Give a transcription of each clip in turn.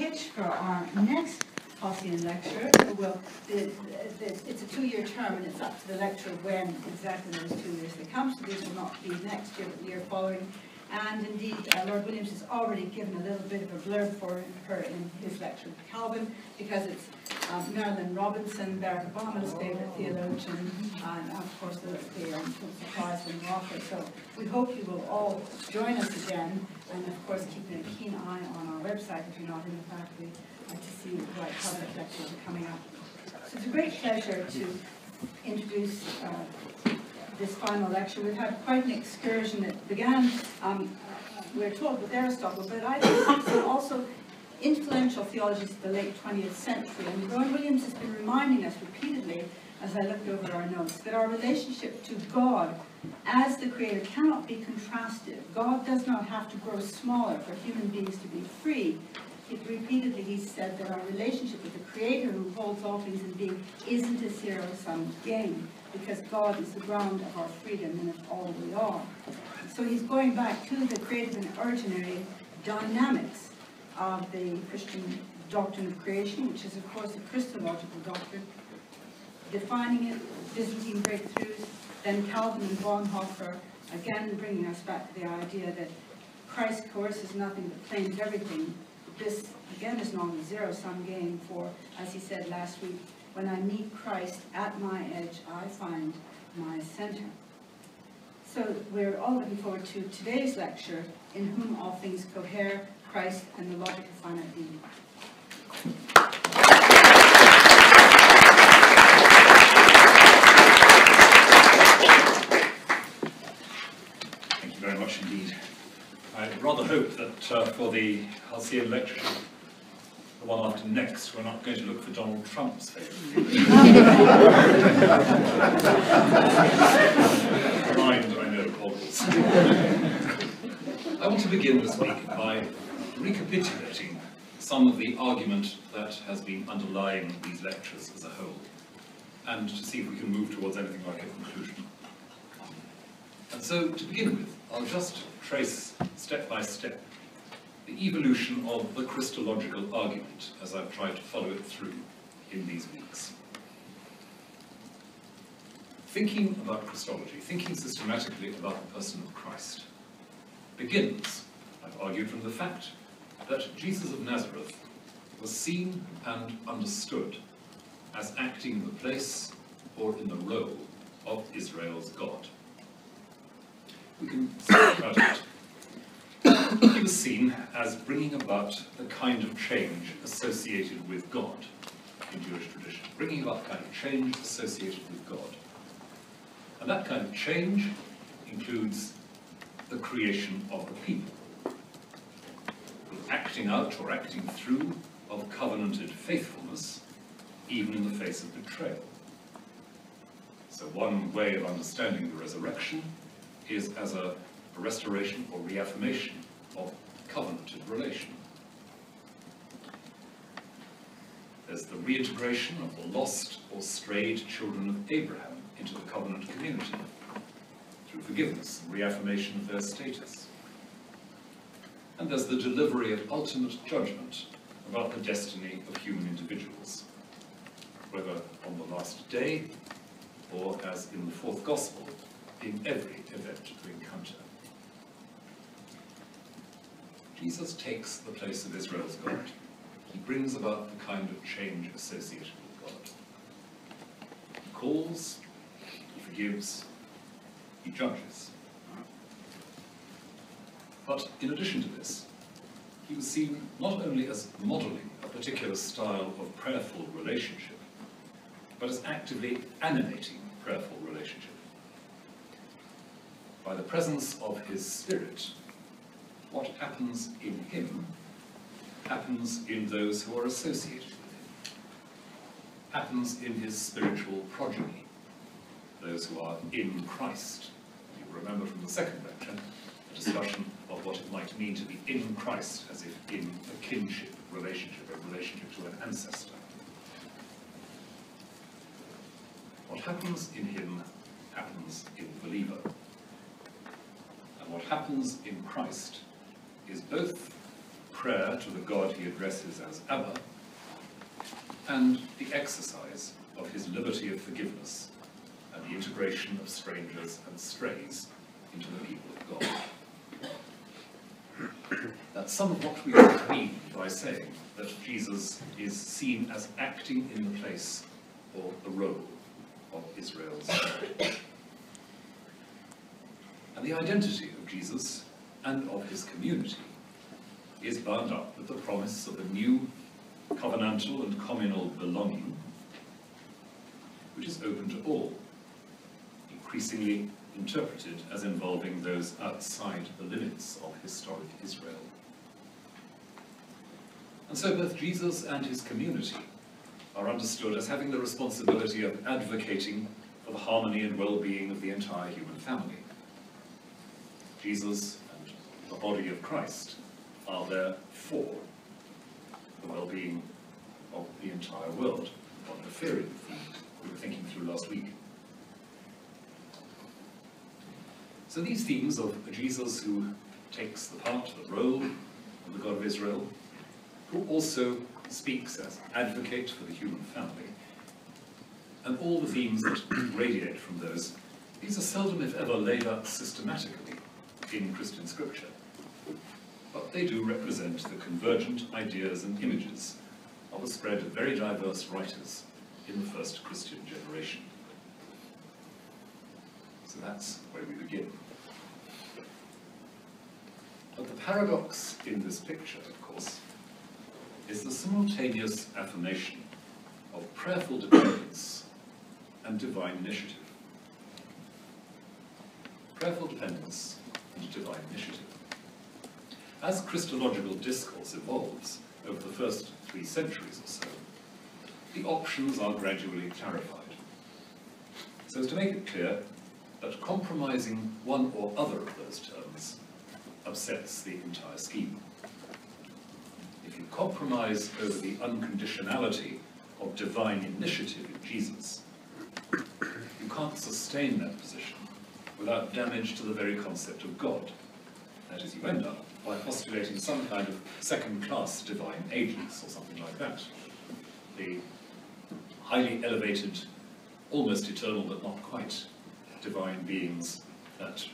pitch for our next Hulsean lecture. Well, the, the, it's a two-year term and it's up to the lecturer when exactly those two years they come. So this will not be next year, but the year following. And indeed, uh, Lord Williams has already given a little bit of a blurb for her in his lecture to Calvin, because it's Marilynne Robinson, Barack Obama's favorite theologian, and of course the, the um, Pulitzer from author. So we hope you will all join us again, and of course keeping a keen eye on our website if you're not in the faculty uh, to see what other lectures are coming up. So it's a great pleasure to introduce uh, this final lecture. We've had quite an excursion that began, um, we're told, with Aristotle, but I also influential theologians of the late 20th century. And Rowan Williams has been reminding us repeatedly, as I looked over our notes, that our relationship to God as the Creator cannot be contrasted. God does not have to grow smaller for human beings to be free. He repeatedly he said that our relationship with the Creator who holds all things in being isn't a zero-sum game because God is the ground of our freedom and of all we are. So he's going back to the creative and originary dynamics of the Christian doctrine of creation, which is of course a Christological doctrine, defining it, visiting breakthroughs, then Calvin and Bonhoeffer again bringing us back to the idea that Christ coerces nothing but claims everything. This again is not a zero-sum game for, as he said last week, when I meet Christ at my edge, I find my center. So we're all looking forward to today's lecture, In Whom All Things Cohere, Christ and the Logic of Finite Being. Thank you very much indeed. I rather hope that uh, for the Hulsean lecture, the one after next, we're not going to look for Donald Trump's favourite. Mind, I know, boggles. I want to begin this week by recapitulating some of the argument that has been underlying these lectures as a whole, and to see if we can move towards anything like a conclusion. And so, to begin with, I'll just trace step by step the evolution of the Christological argument as I've tried to follow it through in these weeks. Thinking about Christology, thinking systematically about the person of Christ, begins, I've argued, from the fact that Jesus of Nazareth was seen and understood as acting in the place or in the role of Israel's God. We can speak about it he was seen as bringing about the kind of change associated with God in Jewish tradition, bringing about the kind of change associated with God. And that kind of change includes the creation of the people, acting out or acting through of covenanted faithfulness, even in the face of betrayal. So one way of understanding the resurrection is as a restoration or reaffirmation of covenanted relation. There's the reintegration of the lost or strayed children of Abraham into the covenant community through forgiveness and reaffirmation of their status. And there's the delivery of ultimate judgment about the destiny of human individuals, whether on the last day or, as in the fourth gospel, in every event we encounter. Jesus takes the place of Israel's God. He brings about the kind of change associated with God. He calls, he forgives, he judges. But in addition to this, he was seen not only as modeling a particular style of prayerful relationship, but as actively animating prayerful relationship. By the presence of his spirit, what happens in him happens in those who are associated with him, happens in his spiritual progeny, those who are in Christ. You remember from the second lecture a discussion what it might mean to be in Christ as if in a kinship relationship, a relationship to an ancestor. What happens in him happens in the believer. And what happens in Christ is both prayer to the God he addresses as Abba, and the exercise of his liberty of forgiveness and the integration of strangers and strays into the people of God. Some of what we mean by saying that Jesus is seen as acting in the place or the role of Israel's. And the identity of Jesus and of his community is bound up with the promise of a new covenantal and communal belonging, which is open to all, increasingly interpreted as involving those outside the limits of historic Israel. And so both Jesus and his community are understood as having the responsibility of advocating for the harmony and well-being of the entire human family. Jesus and the body of Christ are there for the well-being of the entire world, what the theory we were thinking through last week. So these themes of Jesus who takes the part, the role of the God of Israel, who also speaks as advocate for the human family, and all the themes that radiate from those, these are seldom, if ever, laid out systematically in Christian scripture. But they do represent the convergent ideas and images of a spread of very diverse writers in the first Christian generation. So that's where we begin. But the paradox in this picture, of course, is the simultaneous affirmation of prayerful dependence and divine initiative. Prayerful dependence and divine initiative. As Christological discourse evolves over the first three centuries or so, the options are gradually clarified. So as to make it clear that compromising one or other of those terms upsets the entire scheme. Compromise over the unconditionality of divine initiative in Jesus, you can't sustain that position without damage to the very concept of God. That is, you end up by postulating some kind of second-class divine agents or something like that. The highly elevated, almost eternal but not quite divine beings that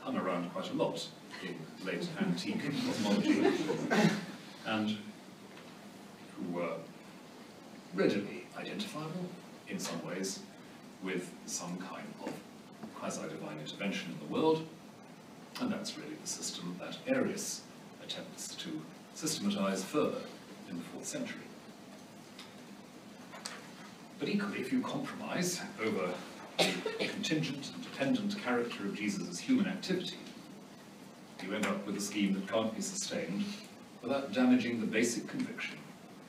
hung around quite a lot in late antique cosmology and who were readily identifiable in some ways with some kind of quasi-divine intervention in the world, and that's really the system that Arius attempts to systematize further in the fourth century. But equally, if you compromise over the contingent and dependent character of Jesus' human activity, you end up with a scheme that can't be sustained without damaging the basic conviction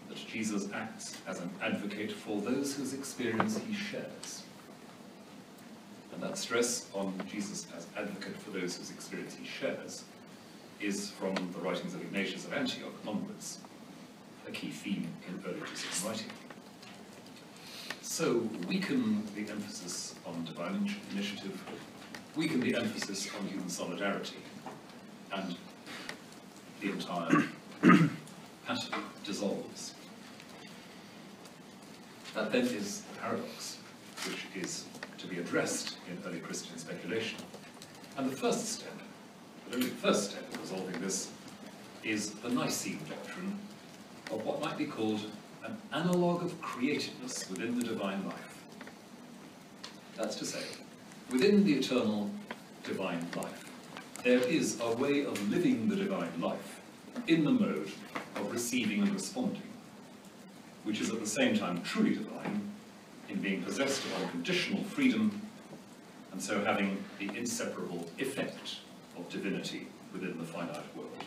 that Jesus acts as an advocate for those whose experience he shares. And that stress on Jesus as advocate for those whose experience he shares is from the writings of Ignatius of Antioch onwards, a key theme in early Christian writing. So weaken the emphasis on divine initiative, weaken the emphasis on human solidarity, and the entire pattern dissolves. That then is the paradox, which is to be addressed in early Christian speculation. And the first step, the only first step in resolving this, is the Nicene doctrine of what might be called an analogue of createdness within the divine life. That's to say, within the eternal divine life, there is a way of living the divine life in the mode of receiving and responding, which is at the same time truly divine in being possessed of unconditional freedom and so having the inseparable effect of divinity within the finite world.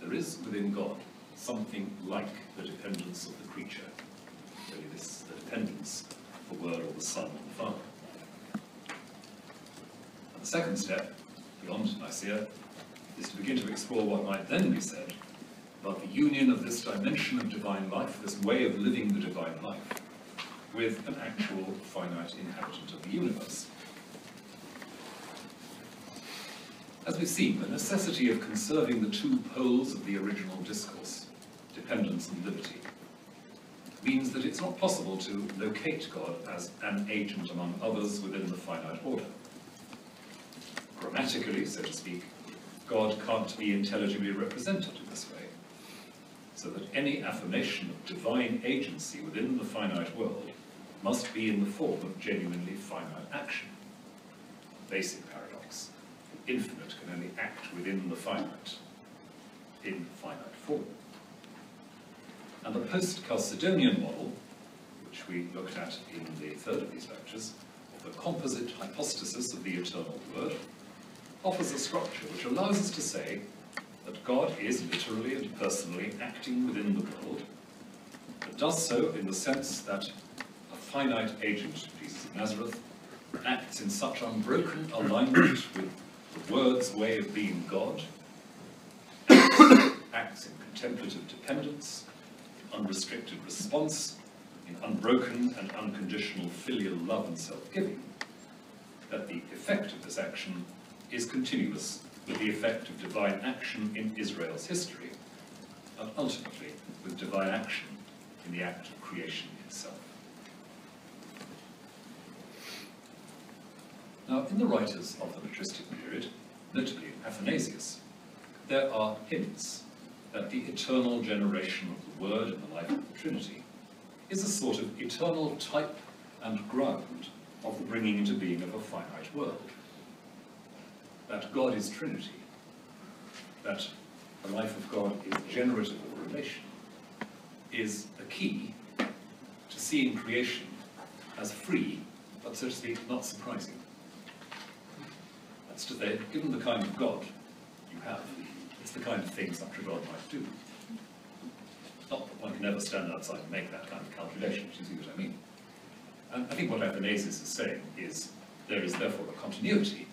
There is within God something like the dependence of the creature, really this, the dependence of the Word or the Son or the Father. And the second step, beyond Nicaea, is to begin to explore what might then be said about the union of this dimension of divine life, this way of living the divine life, with an actual finite inhabitant of the universe. As we've seen, the necessity of conserving the two poles of the original discourse, dependence and liberty, means that it's not possible to locate God as an agent among others within the finite order. Grammatically, so to speak, God can't be intelligibly represented in this way, so that any affirmation of divine agency within the finite world must be in the form of genuinely finite action. Basic paradox. The infinite can only act within the finite, in finite form. And the post-Chalcedonian model, which we looked at in the third of these lectures, of the composite hypostasis of the eternal Word, offers a structure which allows us to say that God is literally and personally acting within the world, but does so in the sense that a finite agent, Jesus of Nazareth, acts in such unbroken alignment with the Word's way of being God, acts in contemplative dependence, unrestricted response, in unbroken and unconditional filial love and self-giving, that the effect of this action is continuous with the effect of divine action in Israel's history, and ultimately with divine action in the act of creation itself. Now, in the writers of the patristic period, notably Athanasius, there are hints that the eternal generation of the Word in the life of the Trinity is a sort of eternal type and ground of the bringing into being of a finite world. That God is Trinity, that the life of God is generative of relation, is a key to seeing creation as free, but speak, not surprising. That's to say, given the kind of God you have, it's the kind of thing such a God might do. Not that one can ever stand outside and make that kind of calculation, if you see what I mean. And I think what Athanasius is saying is there is therefore a continuity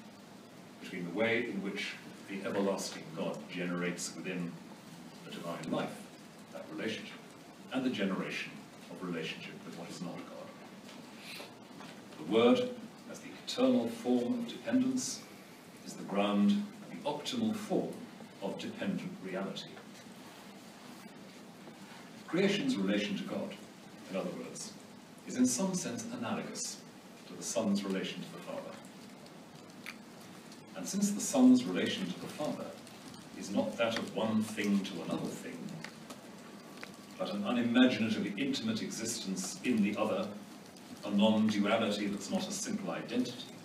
between the way in which the everlasting God generates within the divine life, that relationship, and the generation of relationship with what is not God. The Word, as the eternal form of dependence, is the ground, and the optimal form of dependent reality. Creation's relation to God, in other words, is in some sense analogous to the Son's relation to the Father. And since the Son's relation to the Father is not that of one thing to another thing, but an unimaginatively intimate existence in the other, a non-duality that's not a simple identity,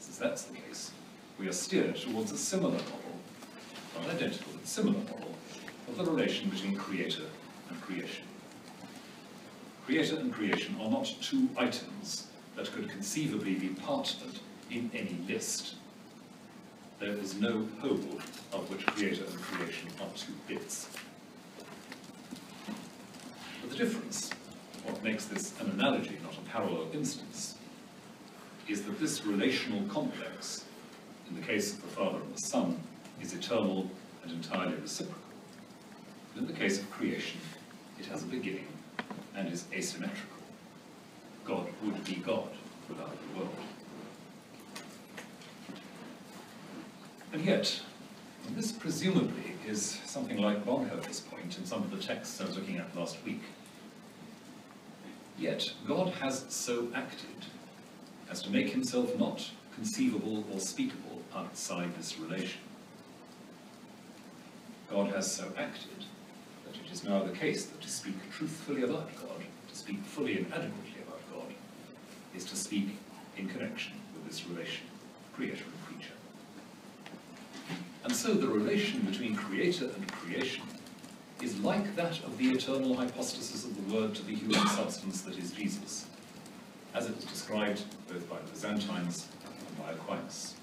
since that's the case, we are steered towards a similar model, not identical, but similar model, of the relation between creator and creation. Creator and creation are not two items that could conceivably be partnered in any list. There is no whole of which creator and creation are two bits. But the difference, what makes this an analogy, not a parallel instance, is that this relational complex, in the case of the Father and the Son, is eternal and entirely reciprocal. But in the case of creation, it has a beginning and is asymmetrical. God would be God without the world. And yet, this presumably is something like Bonhoeffer's point in some of the texts I was looking at last week. Yet, God has so acted as to make himself not conceivable or speakable outside this relation. God has so acted that it is now the case that to speak truthfully about God, to speak fully and adequately about God, is to speak in connection with this relation, creator and creature. And so the relation between creator and creation is like that of the eternal hypostasis of the Word to the human substance that is Jesus, as it is described both by the Byzantines and by Aquinas.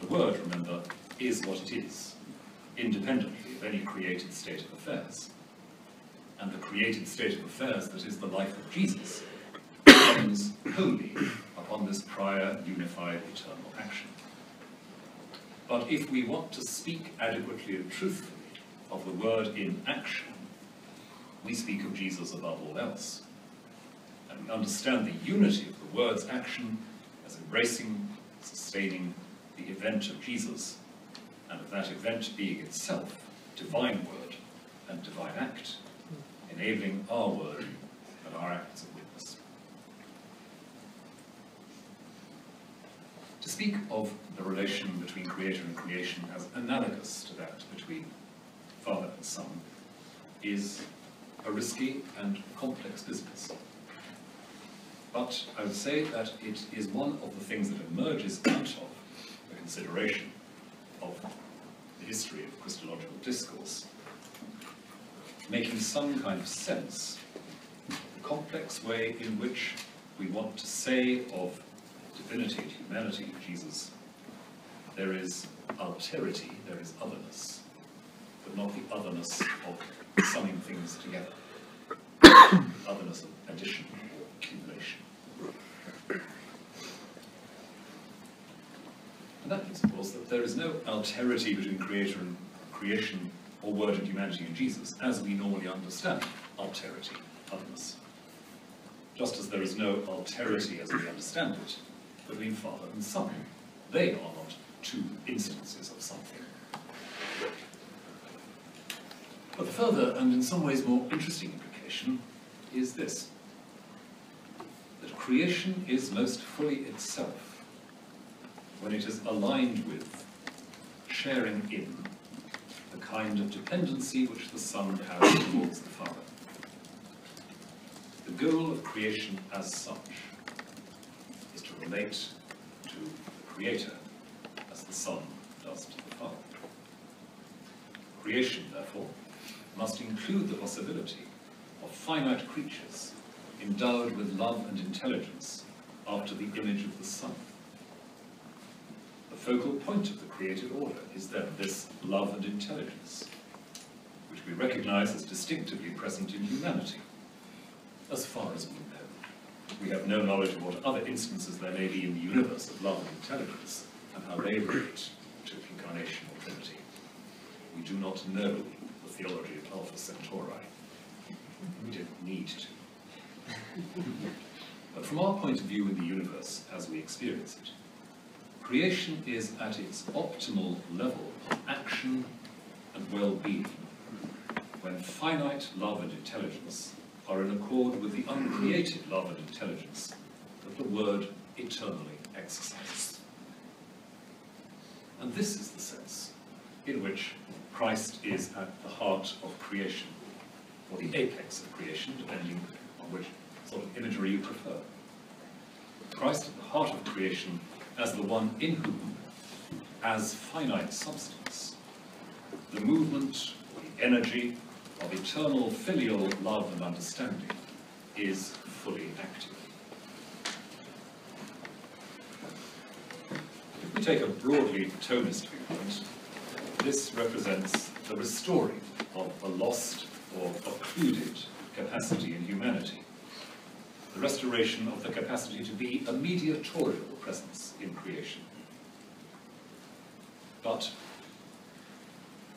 The Word, remember, is what it is, independently of any created state of affairs. And the created state of affairs that is the life of Jesus comes wholly upon this prior unified eternal action. But if we want to speak adequately and truthfully of the word in action, we speak of Jesus above all else. And we understand the unity of the word's action as embracing, sustaining the event of Jesus, and of that event being itself divine word and divine act, enabling our word and our acts of To speak of the relation between creator and creation as analogous to that between father and son is a risky and complex business. But I would say that it is one of the things that emerges out of the consideration of the history of Christological discourse, making some kind of sense of the complex way in which we want to say of divinity and humanity of Jesus, there is alterity, there is otherness, but not the otherness of summing things together, otherness of addition or accumulation. And that means, of course, that there is no alterity between creator and creation or word and humanity in Jesus, as we normally understand alterity, otherness. Just as there is no alterity as we understand it between Father and Son. They are not two instances of something. But the further and in some ways more interesting implication is this that creation is most fully itself when it is aligned with, sharing in, the kind of dependency which the Son has towards the Father. The goal of creation as such relate to the Creator as the Son does to the Father. Creation, therefore, must include the possibility of finite creatures endowed with love and intelligence after the image of the Son. The focal point of the created order is then this love and intelligence, which we recognize as distinctively present in humanity, as far as we. We have no knowledge of what other instances there may be in the universe of love and intelligence, and how they relate to incarnation or Trinity. We do not know the theology of Alpha Centauri. We don't need to. But from our point of view in the universe as we experience it, creation is at its optimal level of action and well-being when finite love and intelligence are in accord with the uncreated love and intelligence that the Word eternally exercises. And this is the sense in which Christ is at the heart of creation, or the apex of creation, depending on which sort of imagery you prefer. Christ at the heart of creation as the one in whom, as finite substance, the movement the energy of eternal filial love and understanding is fully active. If we take a broadly Thomist viewpoint, this represents the restoring of a lost or occluded capacity in humanity, the restoration of the capacity to be a mediatorial presence in creation. But,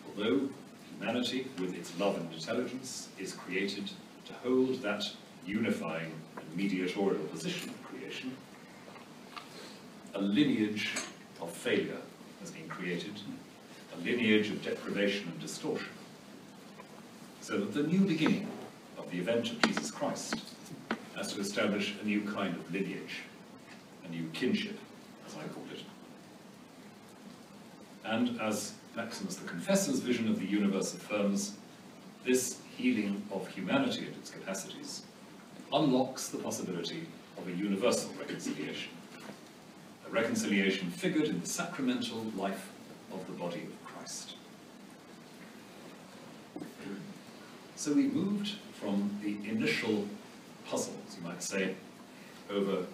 although humanity, with its love and intelligence, is created to hold that unifying and mediatorial position of creation, a lineage of failure has been created, a lineage of deprivation and distortion, so that the new beginning of the event of Jesus Christ has to establish a new kind of lineage, a new kinship, as I call it. And as Maximus the Confessor's vision of the universe affirms, this healing of humanity and its capacities unlocks the possibility of a universal reconciliation, a reconciliation figured in the sacramental life of the body of Christ. So we moved from the initial puzzles, you might say, over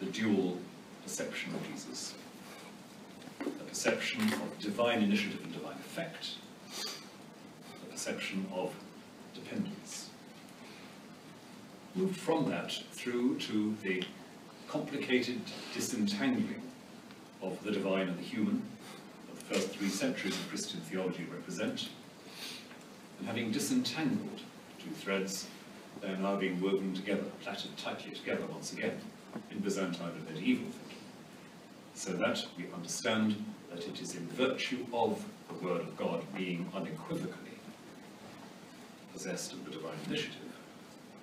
the dual perception of Jesus. A perception of divine initiative and divine effect, a perception of dependence. Moved from that through to the complicated disentangling of the divine and the human that the first three centuries of Christian theology represent, and having disentangled two threads, they are now being woven together, plaited tightly together once again in Byzantine and medieval so that we understand that it is in virtue of the Word of God being unequivocally possessed of the divine initiative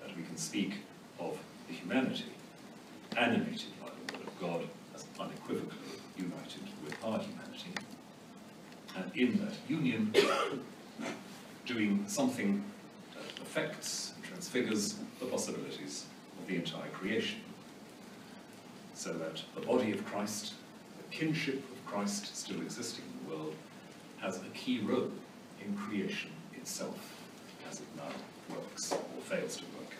that we can speak of the humanity animated by the Word of God as unequivocally united with our humanity, and in that union doing something that affects and transfigures the possibilities of the entire creation. So that the body of Christ, kinship of Christ still existing in the world, has a key role in creation itself as it now works or fails to work.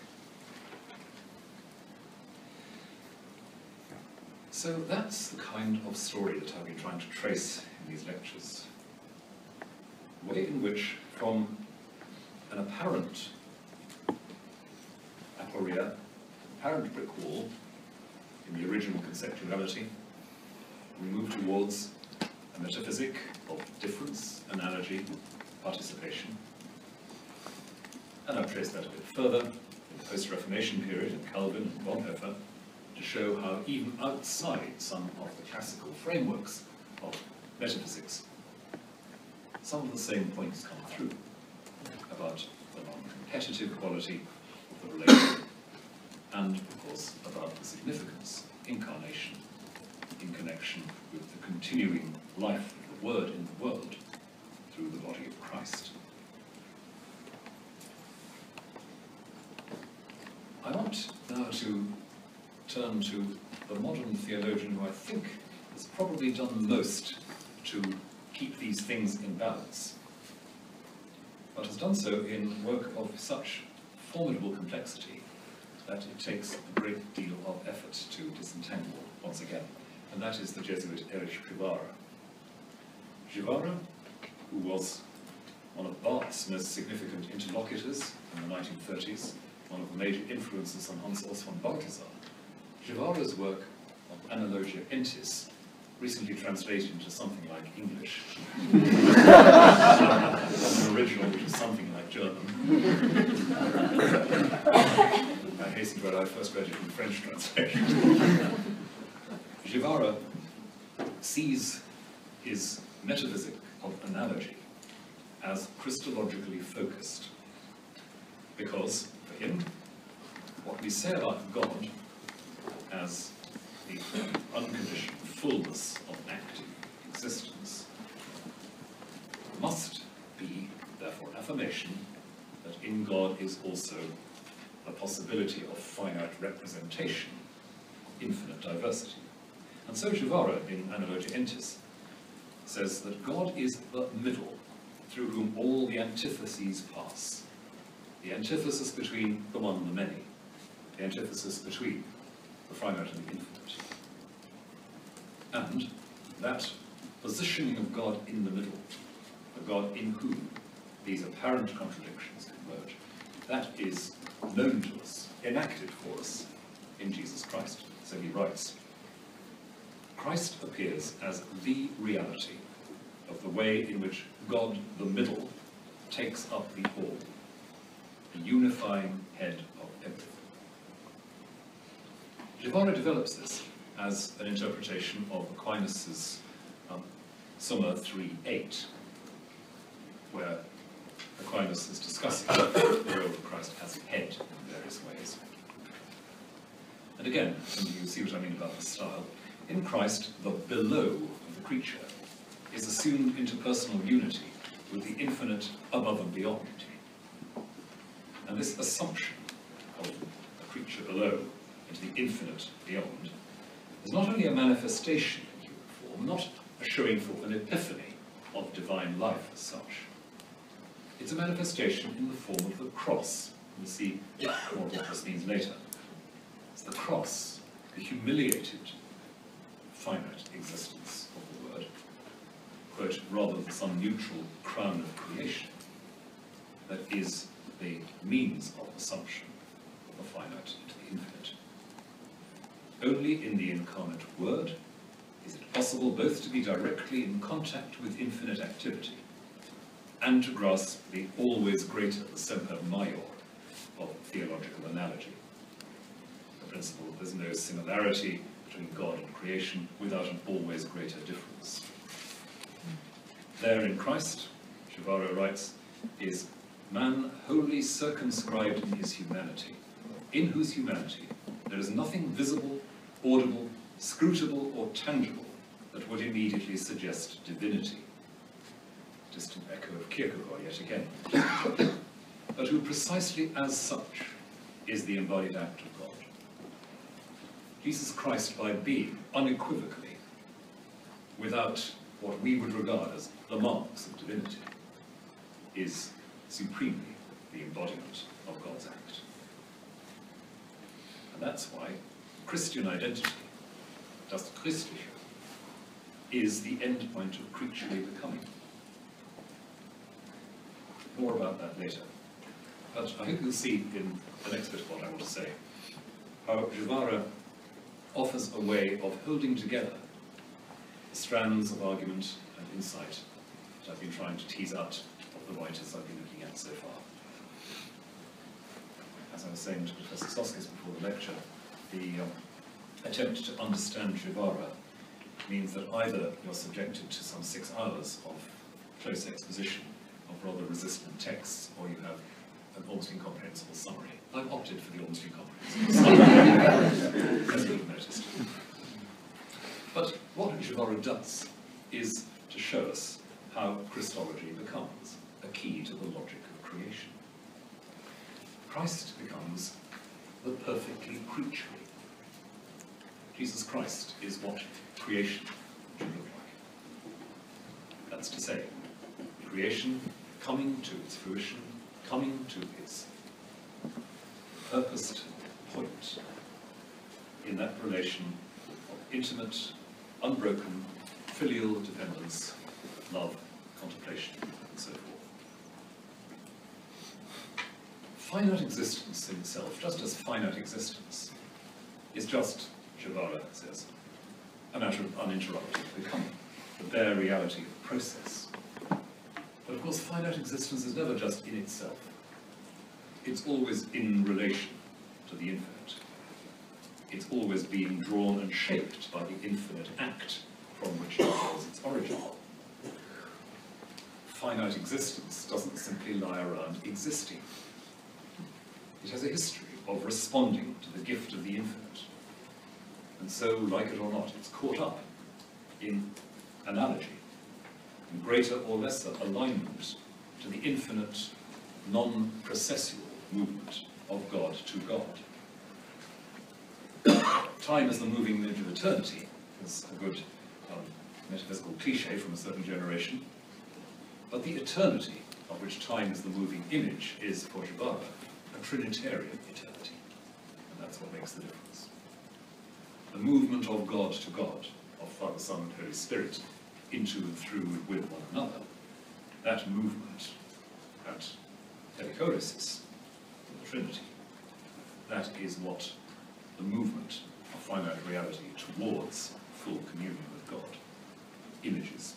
So that's the kind of story that I've been trying to trace in these lectures. The way in which, from an apparent aporia, apparent brick wall, in the original conceptuality, we move towards a metaphysic of difference, analogy, participation. And I've traced that a bit further in the post-Reformation period in Calvin and Bonhoeffer to show how even outside some of the classical frameworks of metaphysics, some of the same points come through about the non-competitive quality of the relation and, of course, about the significance, incarnation, in connection with the continuing life of the Word in the world through the body of Christ. I want now to turn to the modern theologian who I think has probably done most to keep these things in balance, but has done so in work of such formidable complexity that it takes a great deal of effort to disentangle once again, and that is the Jesuit Erich Przywara. Przywara, who was one of Barth's most significant interlocutors in the 1930s, one of the major influences on Hans Urs von Balthasar, Przywara's work of Analogia Entis, recently translated into something like English, an original which is something like German. I hasten to add, I first read it in French translation. Przywara sees his metaphysic of analogy as Christologically focused, because for him, what we say about God as the unconditioned fullness of active existence must be, therefore, an affirmation that in God is also a possibility of finite representation infinite diversity. And so Przywara, in Analogia Entis, says that God is the middle through whom all the antitheses pass. The antithesis between the one and the many, the antithesis between the finite and the infinite. And that positioning of God in the middle, the God in whom these apparent contradictions converge, that is known to us, enacted for us in Jesus Christ. So he writes, Christ appears as the reality of the way in which God, the middle, takes up the all, the unifying head of everything. Przywara develops this as an interpretation of Aquinas' um, Summa 3.8, where Aquinas is discussing the role of Christ as head in various ways. And again, you see what I mean about the style, in Christ, the below of the creature is assumed into personal unity with the infinite above and beyond. And this assumption of the creature below into the infinite beyond is not only a manifestation in human form, not a showing forth an epiphany of divine life as such. It's a manifestation in the form of the cross. We'll see what this means later. It's the cross, the humiliated, finite existence of the Word, quote, rather than some neutral crown of creation, that is the means of assumption of the finite into the infinite. Only in the incarnate Word is it possible both to be directly in contact with infinite activity and to grasp the always greater, the semper major, of theological analogy. The principle that there's no similarity between God and creation without an always greater difference. There in Christ, Przywara writes, is man wholly circumscribed in his humanity, in whose humanity there is nothing visible, audible, scrutable, or tangible that would immediately suggest divinity. Distant echo of Kierkegaard yet again. but who precisely as such is the embodied act of. Jesus Christ, by being unequivocally, without what we would regard as the marks of divinity, is supremely the embodiment of God's act. And that's why Christian identity, das Christliche, is the end point of creaturely becoming. More about that later. But I hope you'll see in the next bit of what I want to say, how Przywara offers a way of holding together the strands of argument and insight that I've been trying to tease out of the writers I've been looking at so far. As I was saying to Professor Soskice before the lecture, the um, attempt to understand Przywara means that either you're subjected to some six hours of close exposition of rather resistant texts, or you have an almost incomprehensible summary. I've opted for the almost incomprehensible you've But what Przywara does is to show us how Christology becomes a key to the logic of creation. Christ becomes the perfectly creaturely. Jesus Christ is what creation should look like. That's to say, creation coming to its fruition, coming to its purposed point in that relation of intimate, unbroken, filial dependence, love, contemplation, and so forth. Finite existence in itself, just as finite existence, is just, Przywara says, a matter of uninterrupted becoming, the bare reality of process. But of course, finite existence is never just in itself. It's always in relation to the infinite. It's always being drawn and shaped by the infinite act from which it draws its origin. Finite existence doesn't simply lie around existing. It has a history of responding to the gift of the infinite. And so, like it or not, it's caught up in analogy, in greater or lesser alignment to the infinite, non-processual movement of God to God. Time is the moving image of eternity, is a good um, metaphysical cliche from a certain generation. But the eternity of which time is the moving image is, for Przywara, a Trinitarian eternity. And that's what makes the difference. The movement of God to God, of Father, Son, and Holy Spirit, into and through and with one another, that movement, that perichoresis, the Trinity, that is what the movement of finite reality towards full communion with God images.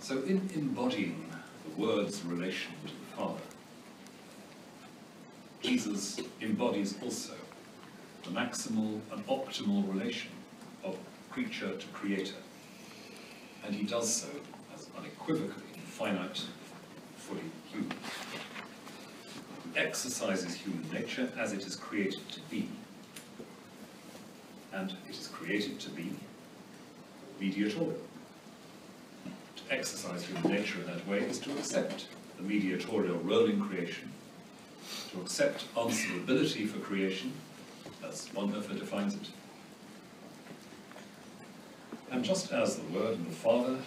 So in embodying the Word's relation to the Father, Jesus embodies also the maximal and optimal relation of creature to creator. And he does so as unequivocally finite, fully human. Exercises human nature as it is created to be. And it is created to be mediatorial. To exercise human nature in that way is to accept the mediatorial role in creation, to accept answerability for creation, as Bonhoeffer defines it. And just as the Word and the Father,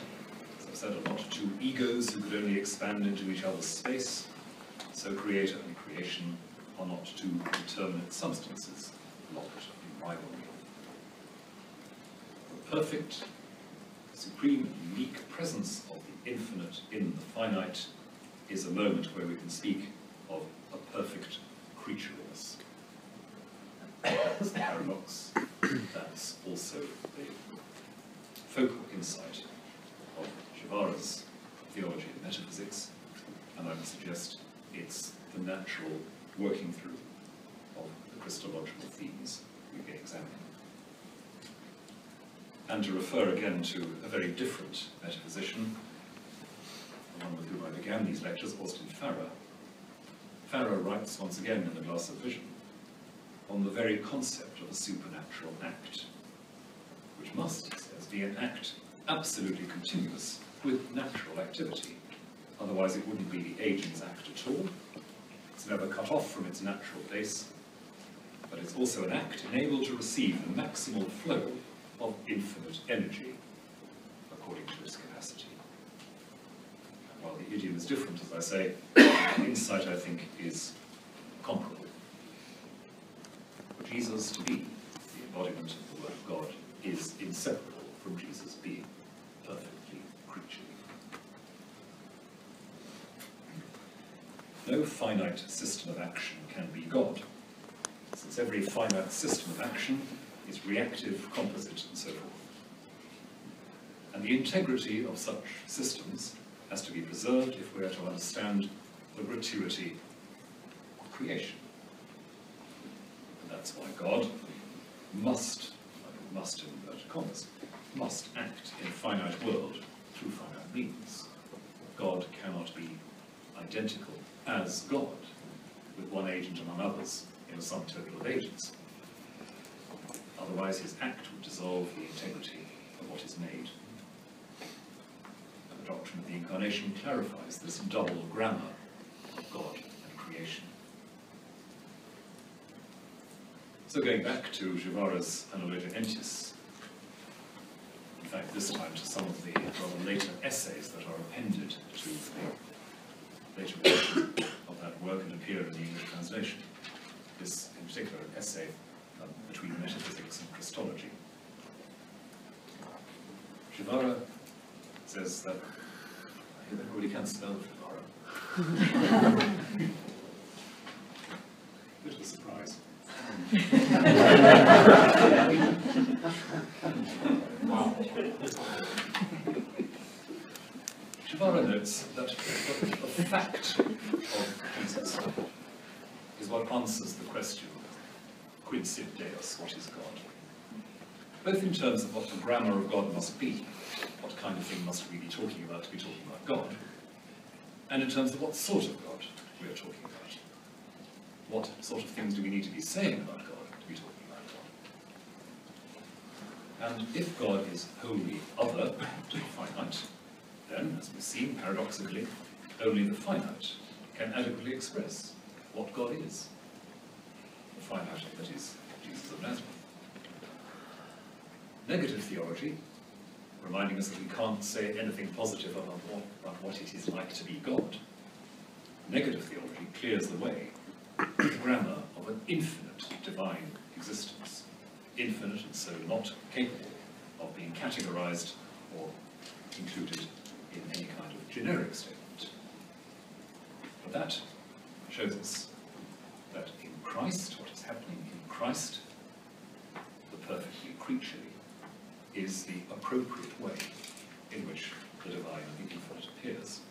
as I've said, are not two egos who could only expand into each other's space, so Creator and creation are not two determinate substances locked in rivalry. The perfect, supreme, unique presence of the infinite in the finite is a moment where we can speak of a perfect creatureliness. That's the paradox. That's also the focal insight of Przywara's theology and metaphysics, and I would suggest it's the natural working through of the Christological themes we've been examining. And to refer again to a very different metaphysician, the one with whom I began these lectures, Austin Farrer. Farrer writes once again in The Glass of Vision on the very concept of a supernatural act, which must, he says, be an act absolutely continuous with natural activity. Otherwise it wouldn't be the agent's act at all. It's never cut off from its natural base, but it's also an act enabled to receive the maximal flow of infinite energy according to its capacity. And while the idiom is different, as I say, the insight, I think, is comparable. For Jesus to be the embodiment of the Word of God is inseparable from Jesus being perfectly creaturely. No finite system of action can be God, since every finite system of action is reactive, composite, and so forth. And the integrity of such systems has to be preserved if we are to understand the gratuity of creation. And that's why God must, must in inverted commas, must act in a finite world through finite means. God cannot be identical as God with one agent among others in a sum total of agents. Otherwise his act would dissolve the integrity of what is made. The doctrine of the Incarnation clarifies this double grammar of God and creation. So going back to Przywara's Analogia Entis, in fact this time to some of the rather later essays that are appended to the later of that work and appear in the English translation. This, in particular, an essay um, between metaphysics and Christology. Przywara says that, I hear that everybody can spell Przywara. Bit of a surprise. wow. Przywara notes that the, of Jesus is what answers the question, quid sit Deus, what is God? Both in terms of what the grammar of God must be, what kind of thing must we be talking about to be talking about God, and in terms of what sort of God we are talking about. What sort of things do we need to be saying about God to be talking about God? And if God is wholly other to the finite, then, as we've seen paradoxically, only the finite can adequately express what God is. The finite that is Jesus of Nazareth. Negative theology, reminding us that we can't say anything positive about what, about what it is like to be God. Negative theology clears the way for the grammar of an infinite divine existence. Infinite and so not capable of being categorized or included in any kind of generic statement. That shows us that in Christ, what is happening in Christ, the perfectly creaturely, is the appropriate way in which the divine and the infinite appears.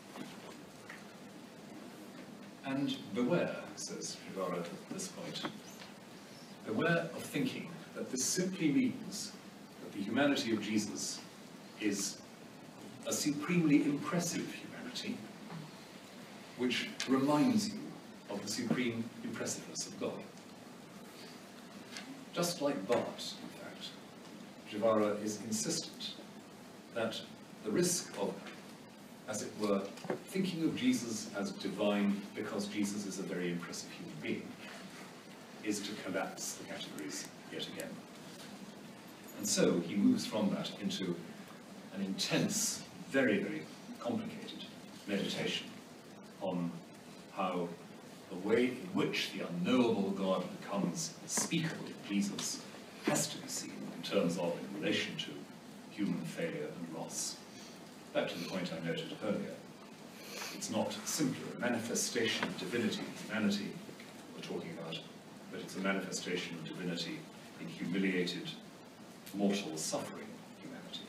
And beware, says Przywara at this point, beware of thinking that this simply means that the humanity of Jesus is a supremely impressive humanity, which reminds you of the supreme impressiveness of God. Just like Barth, in fact, Przywara is insistent that the risk of, as it were, thinking of Jesus as divine because Jesus is a very impressive human being is to collapse the categories yet again. And so he moves from that into an intense, very, very complicated meditation on how the way in which the unknowable God becomes speakable in Jesus has to be seen in terms of in relation to human failure and loss. Back to the point I noted earlier. It's not simply a manifestation of divinity in humanity we're talking about, but it's a manifestation of divinity in humiliated, mortal, suffering humanity.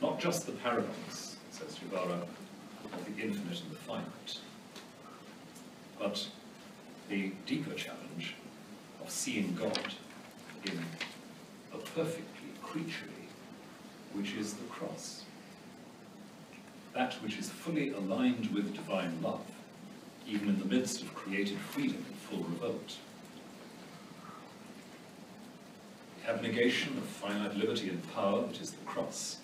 Not just the paradox, says Przywara, of the infinite and the finite, but the deeper challenge of seeing God in a perfectly creaturely, which is the cross. That which is fully aligned with divine love, even in the midst of created freedom and full revolt. The abnegation of finite liberty and power, that is the cross,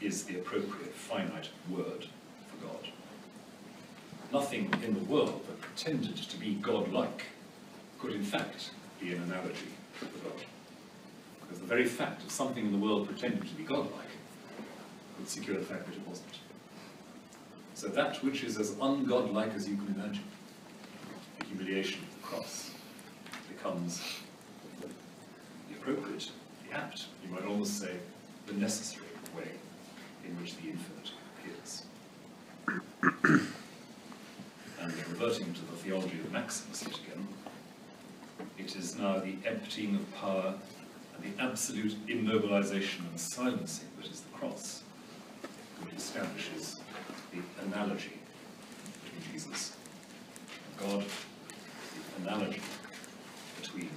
is the appropriate finite word for God. Nothing in the world that pretended to be God-like could in fact be an analogy for God. Because the very fact of something in the world pretending to be God-like would secure the fact that it wasn't. So that which is as ungodlike as you can imagine, the humiliation of the cross, becomes the appropriate, the apt, you might almost say, the necessary way in which the infinite appears. And reverting to the theology of Maximus yet again, it is now the emptying of power and the absolute immobilization and silencing that is the cross, which establishes the analogy between Jesus and God, the analogy between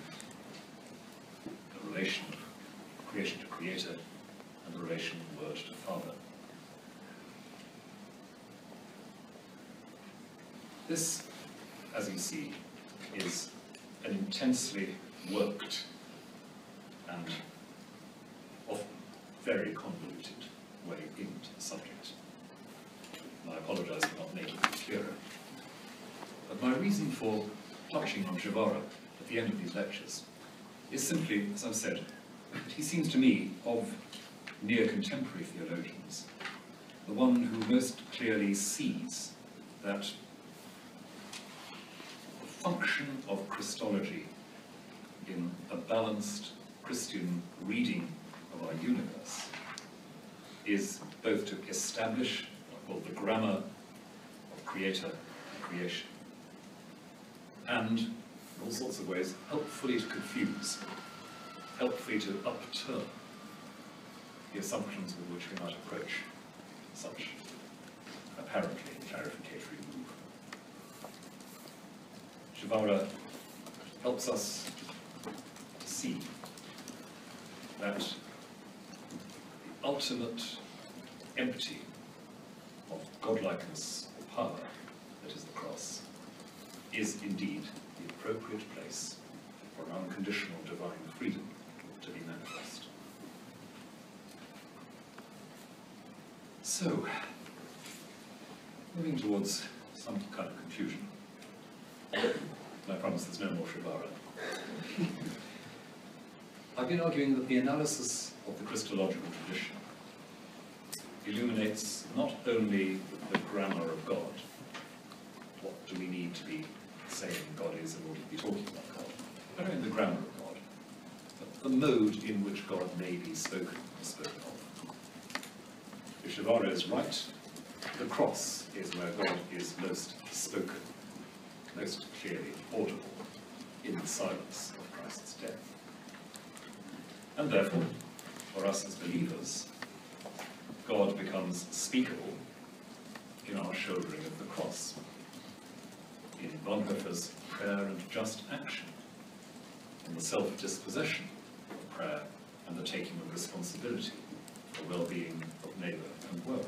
the relation of creation to creator and the relation of word to father. This, as you see, is an intensely worked and often very convoluted way into the subject. And I apologize for not making it clearer. But my reason for touching on Przywara at the end of these lectures is simply, as I've said, that he seems to me, of near contemporary theologians, the one who most clearly sees that function of Christology in a balanced Christian reading of our universe is both to establish what the grammar of creator and creation, and in all sorts of ways helpfully to confuse, helpfully to upturn the assumptions with which we might approach such apparently clarificatory move. Helps us to see that the ultimate empty of godlikeness or power that is the cross is indeed the appropriate place for unconditional divine freedom to be manifest. So, moving towards some kind of confusion. I promise there's no more Przywara. I've been arguing that the analysis of the Christological tradition illuminates not only the grammar of God, what do we need to be saying God is in order to be talking about God, not only the grammar of God, but the mode in which God may be spoken or spoken of. If Przywara is right, the cross is where God is most spoken, most clearly audible in the silence of Christ's death. And therefore, for us as believers, God becomes speakable in our shouldering of the cross, in Bonhoeffer's prayer and just action, in the self-dispossession of prayer and the taking of responsibility for well-being of neighbour and world.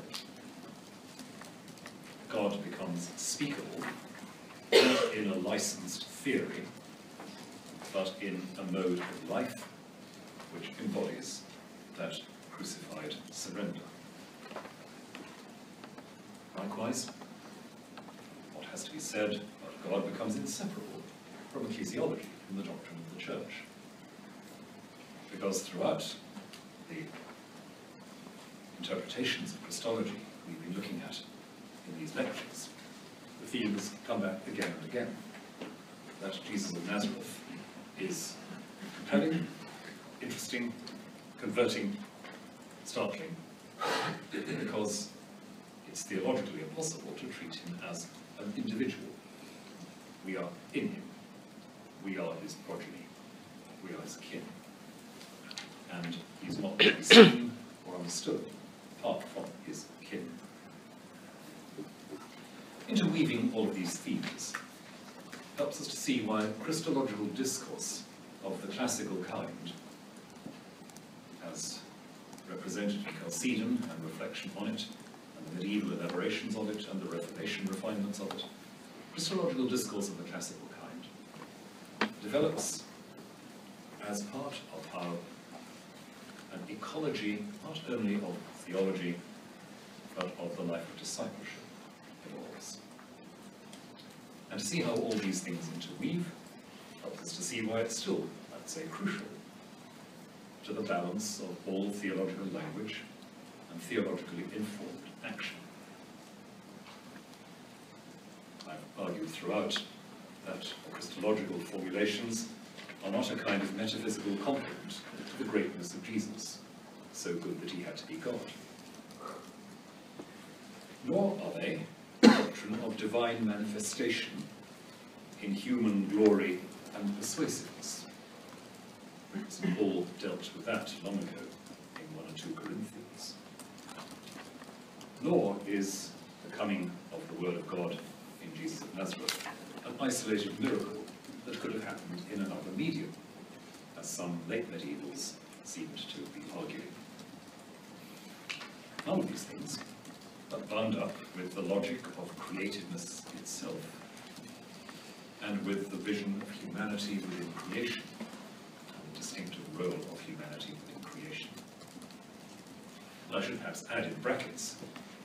God becomes speakable in a licensed theory, but in a mode of life which embodies that crucified surrender. Likewise, what has to be said about God becomes inseparable from ecclesiology, from the doctrine of the Church. Because throughout the interpretations of Christology we've been looking at in these lectures, the themes come back again and again. That Jesus of Nazareth is compelling, interesting, converting, startling, because it's theologically impossible to treat him as an individual. We are in him. We are his progeny. We are his kin. And he's not seen or understood apart from his kin. Interweaving all of these themes helps us to see why Christological discourse of the classical kind, as represented in Chalcedon and reflection on it, and the medieval elaborations of it, and the Reformation refinements of it, Christological discourse of the classical kind develops as part of how an ecology, not only of theology, but of the life of discipleship. And to see how all these things interweave helps us to see why it's still, I'd say, crucial to the balance of all theological language and theologically informed action. I've argued throughout that Christological formulations are not a kind of metaphysical compliment to the greatness of Jesus, so good that he had to be God. Nor are they doctrine of divine manifestation in human glory and persuasiveness. St. Paul dealt with that long ago in 1 and 2 Corinthians. Nor is the coming of the Word of God in Jesus of Nazareth an isolated miracle that could have happened in another medium, as some late medievals seemed to be arguing. None of these things bound up with the logic of creativeness itself and with the vision of humanity within creation and the distinctive role of humanity within creation. I should perhaps add in brackets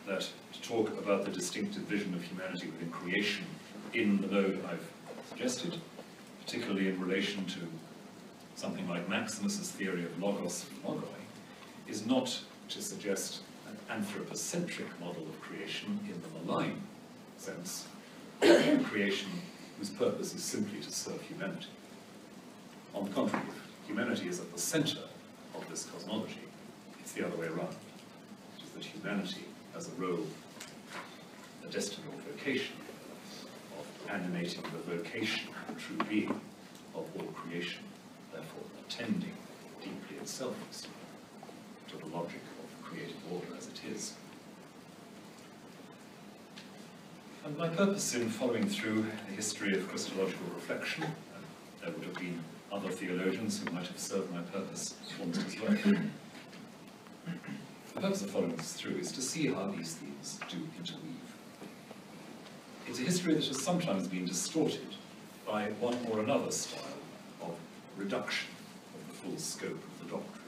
that to talk about the distinctive vision of humanity within creation in the mode I've suggested, particularly in relation to something like Maximus's theory of logos logoi, is not to suggest an anthropocentric model of creation in the malign sense, creation whose purpose is simply to serve humanity. On the contrary, humanity is at the center of this cosmology, it's the other way around. It is that humanity has a role, a destiny or vocation of animating the vocation and true being of all creation, therefore attending deeply and selflessly to the logic creative order as it is. And my purpose in following through the history of Christological reflection, there would have been other theologians who might have served my purpose almost as well. The purpose of following this through is to see how these themes do interweave. It's a history that has sometimes been distorted by one or another style of reduction of the full scope of the doctrine.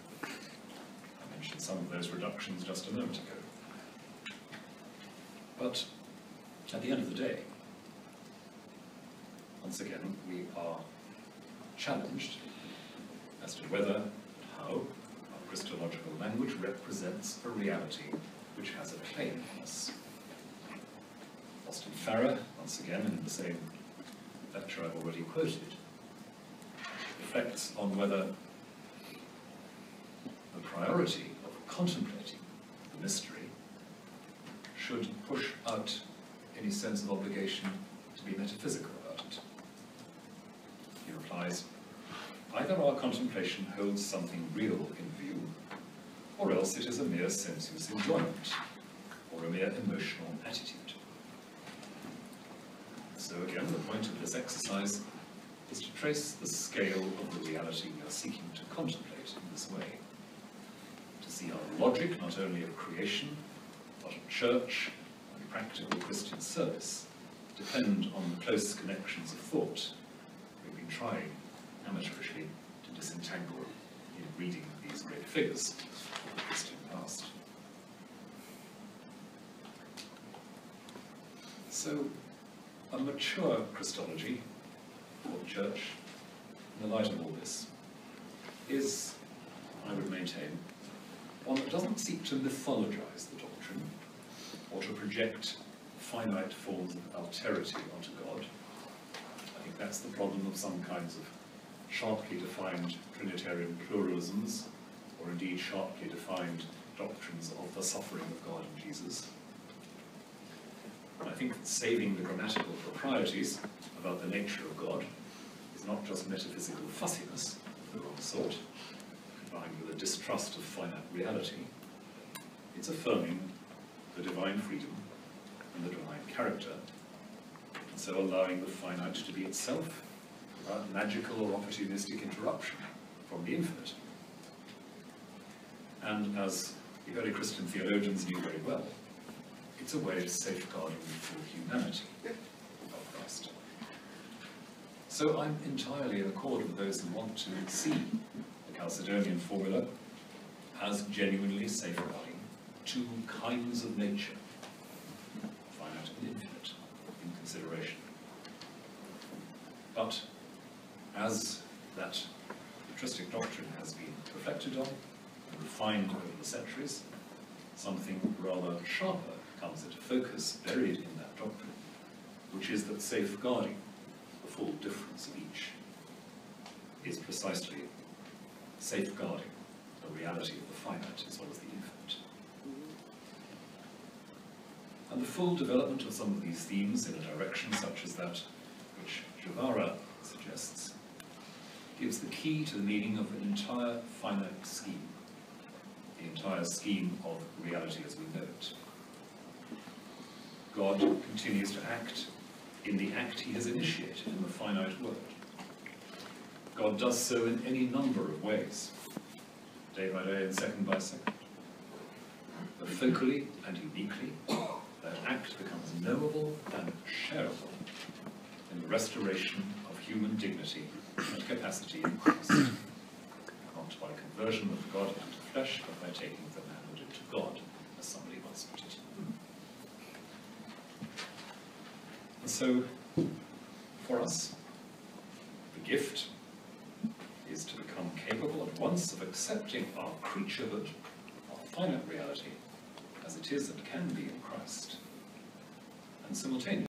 Some of those reductions just a moment ago. But at the end of the day, once again, we are challenged as to whether and how our Christological language represents a reality which has a claim on us. Austin Farrer, once again in the same lecture I've already quoted, reflects on whether the priority contemplating the mystery should push out any sense of obligation to be metaphysical about it. He replies, either our contemplation holds something real in view, or else it is a mere sensuous enjoyment, or a mere emotional attitude. So again, the point of this exercise is to trace the scale of the reality we are seeking to contemplate in this way. See our logic not only of creation, but of church and practical Christian service depend on the close connections of thought we've been trying amateurishly to disentangle in reading these great figures of the Christian past. So, a mature Christology for the Church, in the light of all this, is, I would maintain, one that doesn't seek to mythologize the doctrine or to project finite forms of alterity onto God. I think that's the problem of some kinds of sharply defined Trinitarian pluralisms, or indeed sharply defined doctrines of the suffering of God and Jesus. I think that saving the grammatical proprieties about the nature of God is not just metaphysical fussiness of the wrong sort, with a distrust of finite reality. It's affirming the divine freedom and the divine character, and so allowing the finite to be itself a magical or opportunistic interruption from the infinite. And as the early Christian theologians knew very well, it's a way of safeguarding the humanity of Christ. So I'm entirely in accord with those who want to see Chalcedonian formula as genuinely safeguarding two kinds of nature, finite and infinite, in consideration. But as that patristic doctrine has been reflected on and refined over the centuries, something rather sharper comes into focus buried in that doctrine, which is that safeguarding the full difference of each is precisely safeguarding the reality of the finite as well as the infinite. And the full development of some of these themes in a direction such as that which Przywara suggests gives the key to the meaning of an entire finite scheme, the entire scheme of reality as we know it. God continues to act in the act he has initiated in the finite world. God does so in any number of ways, day by day and second by second. But focally and uniquely, that act becomes knowable and shareable in the restoration of human dignity and capacity in Christ, not by conversion of God into flesh, but by taking the manhood into God, as somebody once put it. And so, for us, the gift of accepting our creaturehood, our finite reality, as it is and can be in Christ, and simultaneously